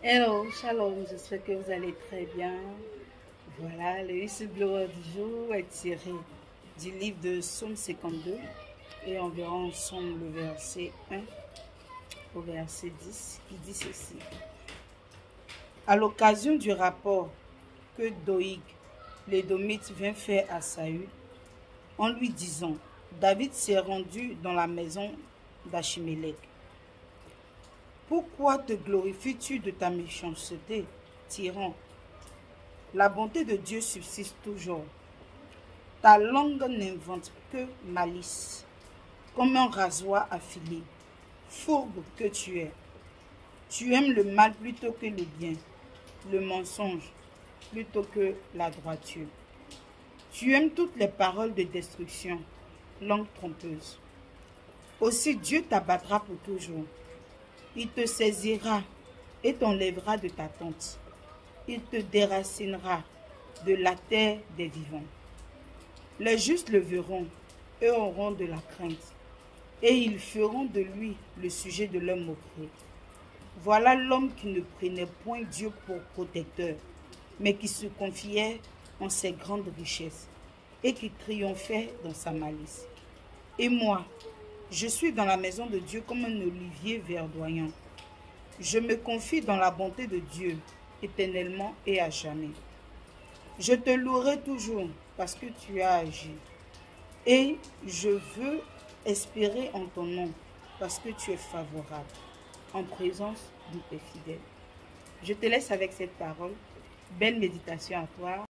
Hello, shalom, j'espère que vous allez très bien. Voilà, le whistleblower du jour est tiré du livre de Somme 52 et on verra ensemble le verset 1 au verset 10 qui dit ceci. À l'occasion du rapport que Doïg, l'édomite, vient faire à Saül, en lui disant, David s'est rendu dans la maison d'Achimélec. Pourquoi te glorifies-tu de ta méchanceté, tyran? La bonté de Dieu subsiste toujours. Ta langue n'invente que malice, comme un rasoir affilé, fourbe que tu es. Tu aimes le mal plutôt que le bien, le mensonge plutôt que la droiture. Tu aimes toutes les paroles de destruction, langue trompeuse. Aussi Dieu t'abattra pour toujours. Il te saisira et t'enlèvera de ta tente. Il te déracinera de la terre des vivants. Les justes le verront, eux auront de la crainte, et ils feront de lui le sujet de leur moquerie. Voilà l'homme qui ne prenait point Dieu pour protecteur, mais qui se confiait en ses grandes richesses et qui triomphait dans sa malice. Et moi, je suis dans la maison de Dieu comme un olivier verdoyant. Je me confie dans la bonté de Dieu, éternellement et à jamais. Je te louerai toujours parce que tu as agi. Et je veux espérer en ton nom parce que tu es favorable en présence de tes fidèles. Je te laisse avec cette parole. Belle méditation à toi.